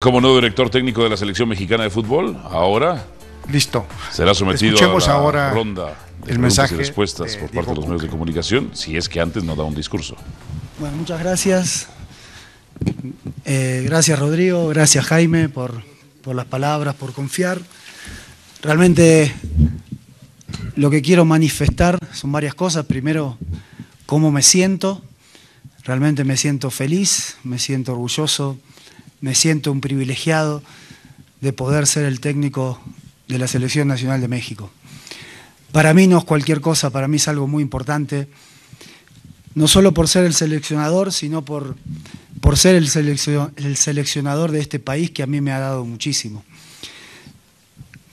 Como nuevo director técnico de la selección mexicana de fútbol, ahora Listo. será sometido Escuchemos a la ahora ronda de el preguntas mensaje y respuestas de por parte Diego de los medios de comunicación, si es que antes no da un discurso. Bueno, muchas gracias. Eh, gracias Rodrigo, gracias Jaime por, por las palabras, por confiar. Realmente lo que quiero manifestar son varias cosas. Primero, cómo me siento. Realmente me siento feliz, me siento orgulloso, me siento un privilegiado de poder ser el técnico de la Selección Nacional de México. Para mí no es cualquier cosa, para mí es algo muy importante no solo por ser el seleccionador, sino por, por ser el, seleccio- el seleccionador de este país que a mí me ha dado muchísimo.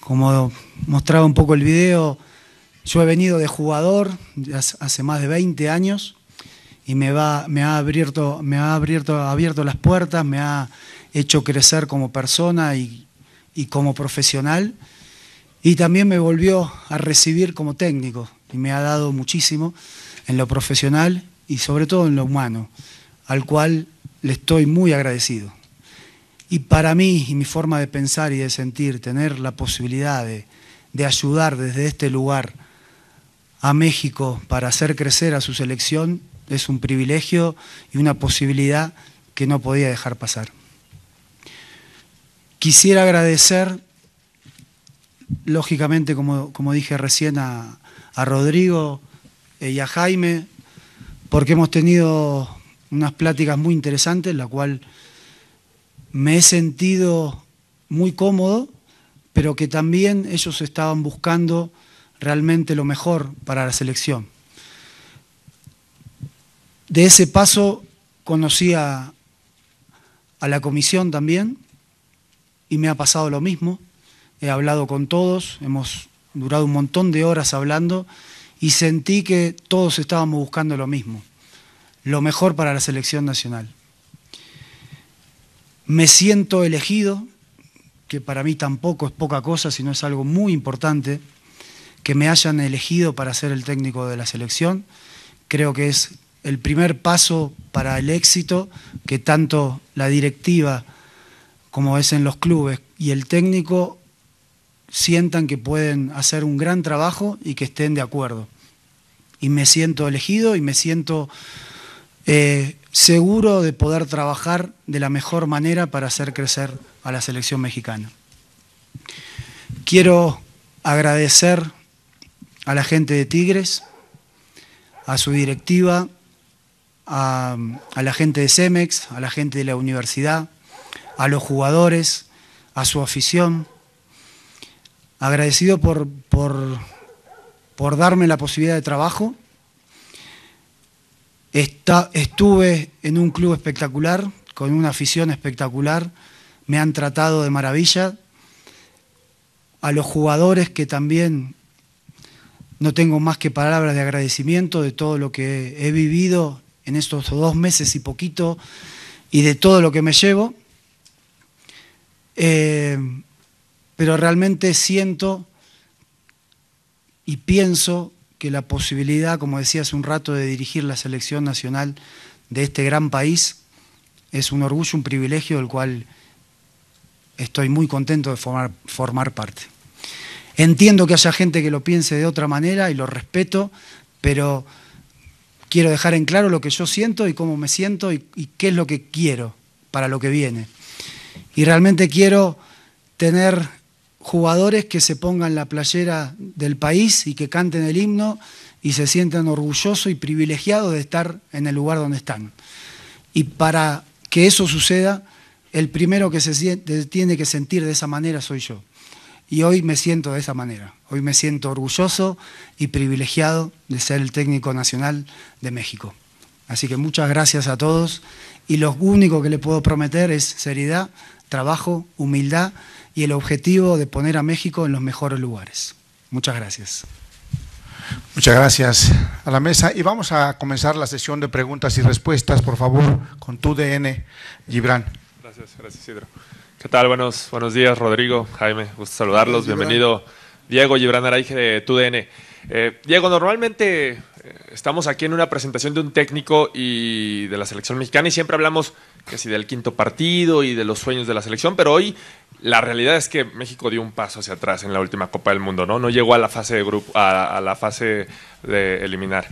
Como mostraba un poco el video, yo he venido de jugador hace más de 20 años y me, va, me ha, abierto, me ha abierto, abierto las puertas, me ha hecho crecer como persona y, como profesional y también me volvió a recibir como técnico y me ha dado muchísimo en lo profesional y sobre todo en lo humano, al cual le estoy muy agradecido. Y para mí y mi forma de pensar y de sentir, tener la posibilidad de ayudar desde este lugar a México para hacer crecer a su selección es un privilegio y una posibilidad que no podía dejar pasar. Quisiera agradecer, lógicamente, como, como dije recién, a, a Rodrigo y a Jaime, porque hemos tenido unas pláticas muy interesantes, la cual me he sentido muy cómodo, pero que también ellos estaban buscando realmente lo mejor para la selección. De ese paso conocí a, a la comisión también y me ha pasado lo mismo. He hablado con todos, hemos durado un montón de horas hablando y sentí que todos estábamos buscando lo mismo, lo mejor para la selección nacional. Me siento elegido, que para mí tampoco es poca cosa, sino es algo muy importante, que me hayan elegido para ser el técnico de la selección. Creo que es el primer paso para el éxito que tanto la directiva como es en los clubes y el técnico sientan que pueden hacer un gran trabajo y que estén de acuerdo. Y me siento elegido y me siento eh, seguro de poder trabajar de la mejor manera para hacer crecer a la selección mexicana. Quiero agradecer a la gente de Tigres, a su directiva, a, a la gente de Cemex, a la gente de la universidad, a los jugadores, a su afición. Agradecido por, por, por darme la posibilidad de trabajo. Está- estuve en un club espectacular, con una afición espectacular. Me han tratado de maravilla. A los jugadores que también no tengo más que palabras de agradecimiento de todo lo que he vivido en estos dos meses y poquito y de todo lo que me llevo. Eh, pero realmente siento y pienso que la posibilidad, como decía hace un rato, de dirigir la selección nacional de este gran país es un orgullo, un privilegio del cual estoy muy contento de formar, parte. Entiendo que haya gente que lo piense de otra manera y lo respeto, pero quiero dejar en claro lo que yo siento y cómo me siento y qué es lo que quiero para lo que viene. Y realmente quiero tener jugadores que se pongan la playera del país y que canten el himno y se sientan orgullosos y privilegiados de estar en el lugar donde están. Y para que eso suceda, el primero que se tiene que sentir de esa manera soy yo. Y hoy me siento de esa manera. Hoy me siento orgulloso y privilegiado de ser el técnico nacional de México. Así que muchas gracias a todos y lo único que le puedo prometer es seriedad, trabajo, humildad y el objetivo de poner a México en los mejores lugares. Muchas gracias. Muchas gracias a la mesa y vamos a comenzar la sesión de preguntas y respuestas, por favor, con tu DN, Gibran. Gracias, gracias Isidro. ¿Qué tal? Buenos, buenos días, Rodrigo, Jaime, gusto saludarlos. Gibran. Bienvenido, Diego Gibran Araige de TUDN. Eh, Diego, normalmente eh, estamos aquí en una presentación de un técnico y de la selección mexicana y siempre hablamos casi del quinto partido y de los sueños de la selección, pero hoy la realidad es que México dio un paso hacia atrás en la última Copa del Mundo, ¿no? No llegó a la fase de grupo, a, la fase de eliminar.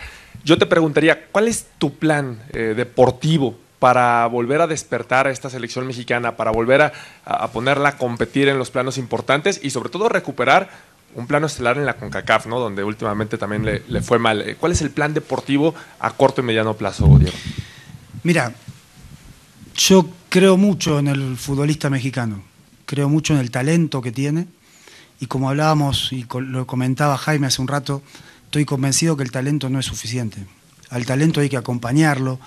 Yo te preguntaría, ¿cuál es tu plan eh, deportivo para volver a despertar a esta selección mexicana, para volver a, ponerla a competir en los planos importantes y sobre todo recuperar un plano estelar en la CONCACAF, ¿no? donde últimamente también le, fue mal. Eh, ¿Cuál es el plan deportivo a corto y mediano plazo, Diego? Mira, yo creo mucho en el futbolista mexicano, creo mucho en el talento que tiene y como hablábamos y lo comentaba Jaime hace un rato, estoy convencido que el talento no es suficiente. Al talento hay que acompañarlo,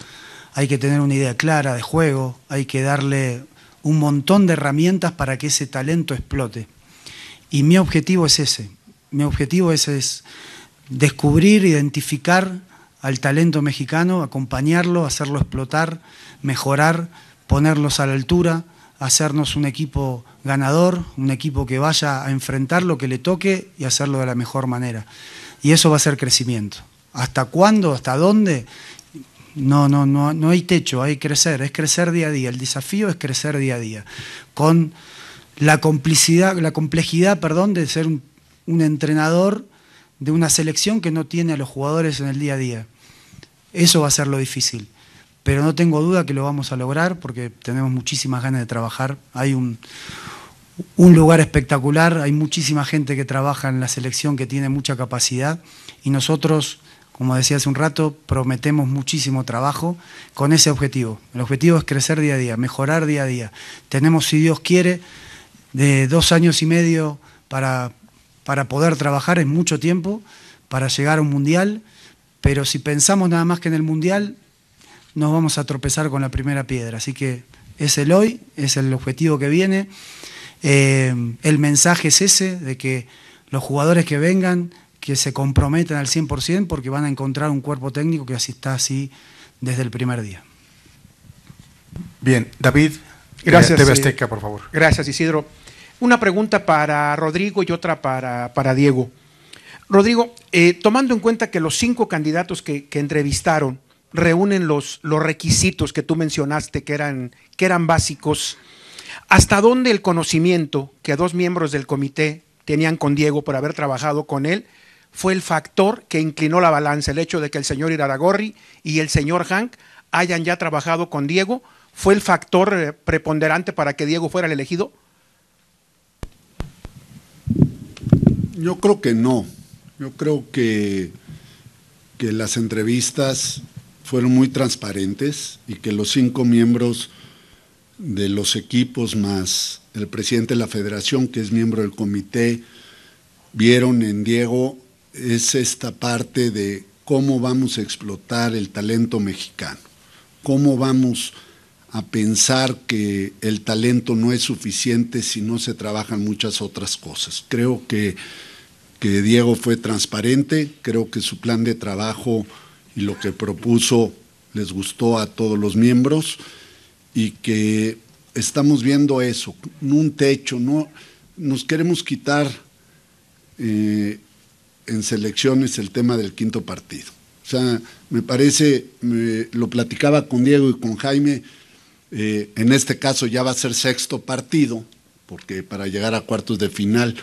hay que tener una idea clara de juego, hay que darle un montón de herramientas para que ese talento explote. Y mi objetivo es ese, mi objetivo es, es descubrir, identificar al talento mexicano, acompañarlo, hacerlo explotar, mejorar, ponerlos a la altura, hacernos un equipo ganador, un equipo que vaya a enfrentar lo que le toque y hacerlo de la mejor manera. Y eso va a ser crecimiento. ¿Hasta cuándo? ¿Hasta dónde? No, no, no, no hay techo, hay crecer, es crecer día a día. El desafío es crecer día a día. Con la complicidad, la complejidad, perdón, de ser un, entrenador de una selección que no tiene a los jugadores en el día a día. Eso va a ser lo difícil. Pero no tengo duda que lo vamos a lograr porque tenemos muchísimas ganas de trabajar. Hay un, un lugar espectacular, hay muchísima gente que trabaja en la selección que tiene mucha capacidad y nosotros como decía hace un rato, prometemos muchísimo trabajo con ese objetivo. El objetivo es crecer día a día, mejorar día a día. Tenemos, si Dios quiere, de dos años y medio para, para poder trabajar, es mucho tiempo, para llegar a un mundial, pero si pensamos nada más que en el mundial, nos vamos a tropezar con la primera piedra. Así que es el hoy, es el objetivo que viene. Eh, el mensaje es ese, de que los jugadores que vengan que se comprometen al 100% porque van a encontrar un cuerpo técnico que así está así desde el primer día. Bien, David, gracias. TV Azteca, por favor. Gracias, Isidro. Una pregunta para Rodrigo y otra para, para Diego. Rodrigo, eh, tomando en cuenta que los cinco candidatos que, entrevistaron reúnen los, los, requisitos que tú mencionaste que eran, que eran básicos, ¿hasta dónde el conocimiento que dos miembros del comité tenían con Diego por haber trabajado con él fue el factor que inclinó la balanza, el hecho de que el señor Iraragorri y el señor Hank hayan ya trabajado con Diego, fue el factor eh, preponderante para que Diego fuera el elegido? Yo creo que no. Yo creo que, que las entrevistas fueron muy transparentes y que los cinco miembros de los equipos más el presidente de la federación, que es miembro del comité, vieron en Diego es esta parte de cómo vamos a explotar el talento mexicano, cómo vamos a pensar que el talento no es suficiente si no se trabajan muchas otras cosas. Creo que, que Diego fue transparente, creo que su plan de trabajo y lo que propuso les gustó a todos los miembros y que estamos viendo eso, un techo, no nos queremos quitar eh, en selecciones el tema del quinto partido. O sea, me parece, lo platicaba con Diego y con Jaime, eh, en este caso ya va a ser sexto partido, porque para llegar a cuartos de final,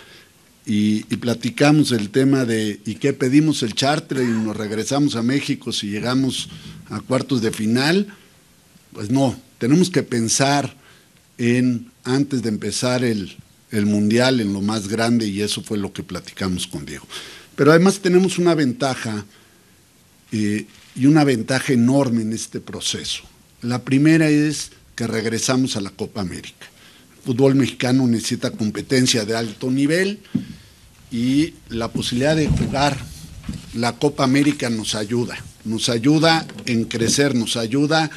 y, platicamos el tema de, ¿y qué pedimos el charter y nos regresamos a México si llegamos a cuartos de final? Pues no, tenemos que pensar en, antes de empezar el, el Mundial, en lo más grande, y eso fue lo que platicamos con Diego. Pero además tenemos una ventaja eh, y una ventaja enorme en este proceso. La primera es que regresamos a la Copa América. El fútbol mexicano necesita competencia de alto nivel y la posibilidad de jugar la Copa América nos ayuda, nos ayuda en crecer, nos ayuda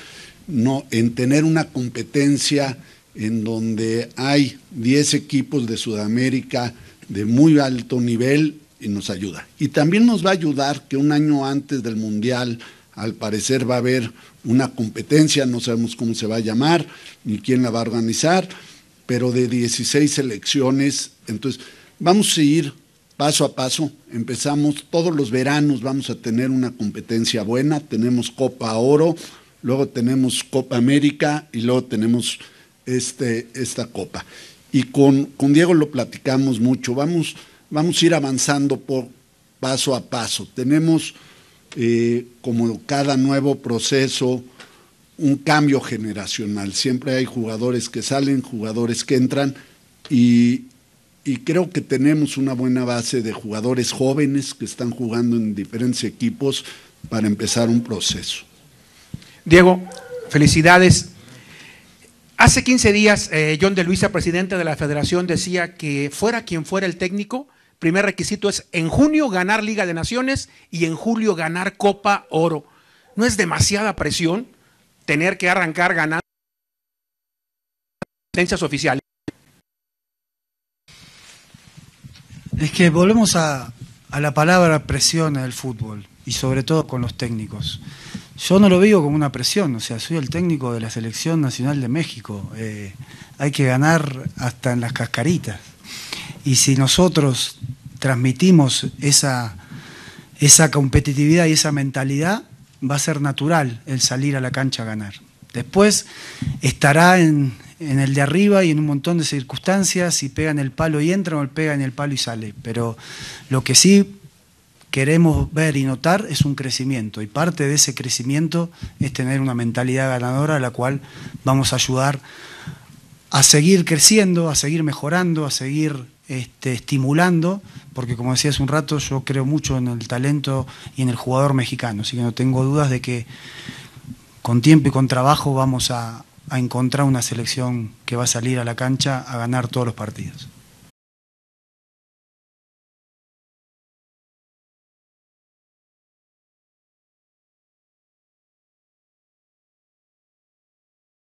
no, en tener una competencia en donde hay 10 equipos de Sudamérica de muy alto nivel y nos ayuda. Y también nos va a ayudar que un año antes del Mundial, al parecer va a haber una competencia, no sabemos cómo se va a llamar, ni quién la va a organizar, pero de 16 elecciones, entonces vamos a ir paso a paso. Empezamos, todos los veranos vamos a tener una competencia buena, tenemos Copa Oro, luego tenemos Copa América y luego tenemos este, esta Copa. Y con, con Diego lo platicamos mucho, vamos, vamos a ir avanzando por paso a paso. Tenemos, eh, como cada nuevo proceso, un cambio generacional. Siempre hay jugadores que salen, jugadores que entran y, y creo que tenemos una buena base de jugadores jóvenes que están jugando en diferentes equipos para empezar un proceso. Diego, felicidades. Hace 15 días, eh, John de Luisa, presidente de la federación, decía que fuera quien fuera el técnico, primer requisito es en junio ganar Liga de Naciones y en julio ganar Copa Oro. ¿No es demasiada presión tener que arrancar ganando licencias oficiales? Es que volvemos a, a la palabra presión en el fútbol y sobre todo con los técnicos. Yo no lo veo como una presión, o sea, soy el técnico de la Selección Nacional de México. Eh, hay que ganar hasta en las cascaritas. Y si nosotros transmitimos esa, esa competitividad y esa mentalidad, va a ser natural el salir a la cancha a ganar. Después estará en, en el de arriba y en un montón de circunstancias, si pega en el palo y entra o pega en el palo y sale. Pero lo que sí queremos ver y notar es un crecimiento y parte de ese crecimiento es tener una mentalidad ganadora a la cual vamos a ayudar a seguir creciendo, a seguir mejorando, a seguir este, estimulando, porque como decía hace un rato, yo creo mucho en el talento y en el jugador mexicano, así que no tengo dudas de que con tiempo y con trabajo vamos a, a encontrar una selección que va a salir a la cancha a ganar todos los partidos.